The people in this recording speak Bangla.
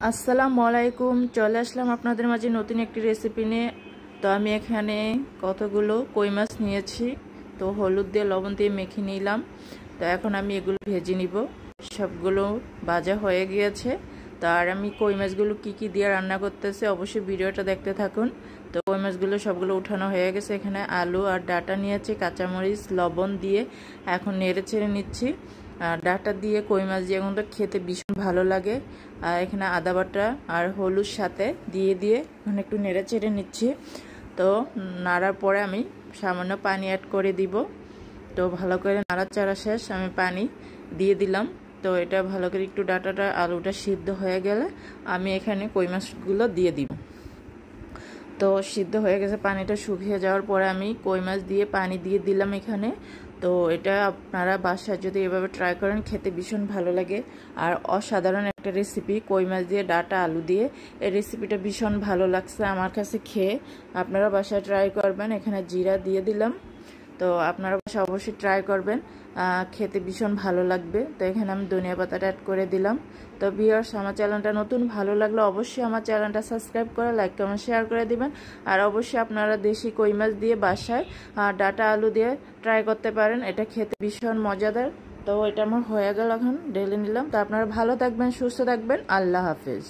আসসালামু আলাইকুম, চলে আসলাম আপনাদের মাঝে নতুন একটি রেসিপি নিয়ে। তো আমি এখানে কতগুলো কই মাছ নিয়েছি, তো হলুদ দিয়ে, লবণ দিয়ে মেখে নিলাম। তো এখন আমি এগুলো ভেজে নিব। সবগুলো ভাজা হয়ে গিয়েছে। তো আর আমি কই মাছগুলো কী কী দিয়ে রান্না করতেছে অবশ্যই ভিডিওটা দেখতে থাকুন। তো কই মাছগুলো সবগুলো উঠানো হয়ে গেছে এখানে। আলু আর ডাটা নিয়েছি, কাঁচামরিচ, লবণ দিয়ে এখন নেড়ে ছেড়ে নিচ্ছি। আর ডাটা দিয়ে কই মাছ দিয়ে এখন তো খেতে ভীষণ ভালো লাগে। আর এখানে আদা বাটা আর হলুদ সাথে দিয়ে দিয়ে এখন একটু নেড়ে চেড়ে নিচ্ছি। তো নাড়ার পরে আমি সামান্য পানি অ্যাড করে দিব। তো ভালো করে নাড়াচাড়া শেষ, আমি পানি দিয়ে দিলাম। তো এটা ভালো করে একটু ডাটাটা, আলুটা সিদ্ধ হয়ে গেলে আমি এখানে কই মাছগুলো দিয়ে দিব। তো সিদ্ধ হয়ে গেছে, পানিটা শুকিয়ে যাওয়ার পরে আমি কই মাছ দিয়ে পানি দিয়ে দিলাম এখানে। তো এটা আপনারা বাসায় যদি এভাবে ট্রাই করেন, খেতে ভীষণ ভালো লাগে। আর অসাধারণ একটা রেসিপি কই মাছ দিয়ে ডাটা আলু দিয়ে। এই রেসিপিটা ভীষণ ভালো লাগছে আমার কাছে খেয়ে। আপনারা বাসায় ট্রাই করবেন। এখানে জিরা দিয়ে দিলাম। তো আপনারা বাসায় অবশ্যই ট্রাই করবেন। খেতে ভীষণ ভালো লাগবে। তো এখানে আমি ধনিয়া পাতাটা অ্যাড করে দিলাম। তো ভিওর্স আমার চ্যানেলটা নতুন, ভালো লাগলে অবশ্যই আমার চ্যানেলটা সাবস্ক্রাইব করে লাইক কমেন্ট শেয়ার করে দিবেন। আর অবশ্যই আপনারা দেশি কই মাছ দিয়ে বাসায় ডাটা আলু দিয়ে ট্রাই করতে পারেন। এটা খেতে ভীষণ মজাদার। তো এটা আমার হয়ে গেল এখন ডেলে নিলাম। তো আপনারা ভালো থাকবেন, সুস্থ থাকবেন। আল্লাহ হাফিজ।